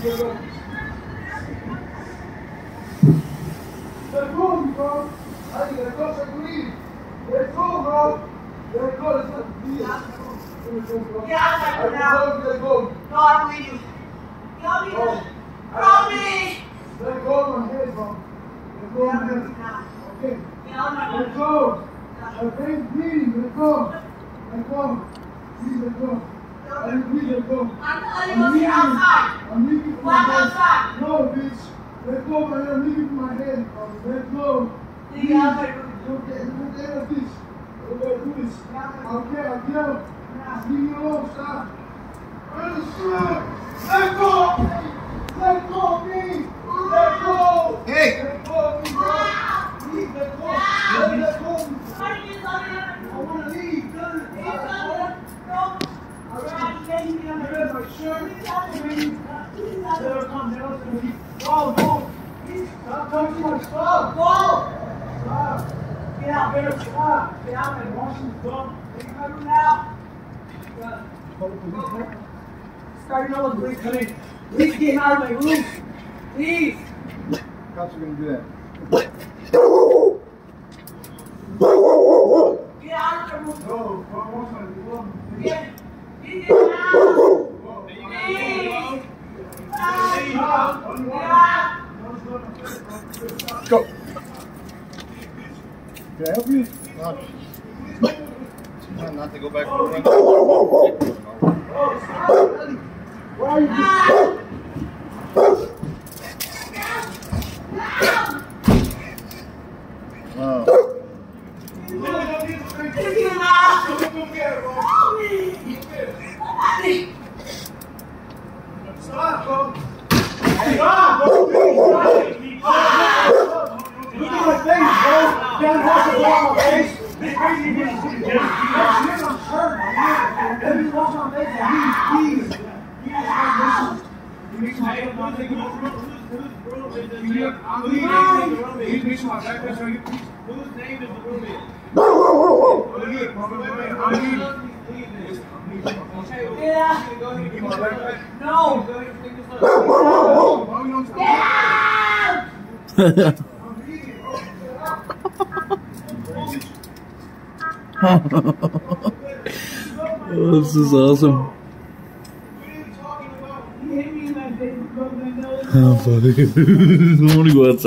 Let go, bro. Ahí, let go, se cuide. Let go, bro. Let go, let go. Yeah, I'm Let now. go, let go. No, I'm with you. Help me. Oh. Promise. Let go of my head, bro. Let go of my head. Okay. Let go. My face bleeding. Let go. Let go. Please let go. Please let go. I'm go sit outside. I'm leaving from Walk my outside. No, bitch. Let go, man. I'm leaving from my head. Let go. Leave out my room. Okay, look at this. Look at this. Okay, I'll kill. Leave me alone, stop. Let go! Let go, me! Let go! Hey! Let go, me, bro! Please, let go! Let, let go! Somebody get something on I want to leave. Tell her. He's on the road. Alright, get me on the Get road. my shirt. He's on the road. He's on the Let her road. come down to me. No, no. Stop touching my stuff. Go! Stop. Get out. Better stop. Get out and wash some stuff. Leave my room now. Starting with Blake coming. Please get out of my room. Please. Cops are gonna do that. Get out of the room. No, I want my Get, get him out. Please. Stop. Get out. Go! Can I help you? No. Not to go back to the Why are you Ah. Oh. Get him out. Help me. Help me. Stop, bro. Stop, bro. Look at my face, wash it off my face. Crazy wash my face, listen. You. I'm name is the roommate? Bro. I'm leaving. Get out. Go ahead and give my backpack. No. Go ahead and pick this up. Bro, you don't Get out. I'm leaving, bro. Oh, this is awesome. What are you talking about? He hit me in my face. Broke my nose. Oh, funny. I want to go outside.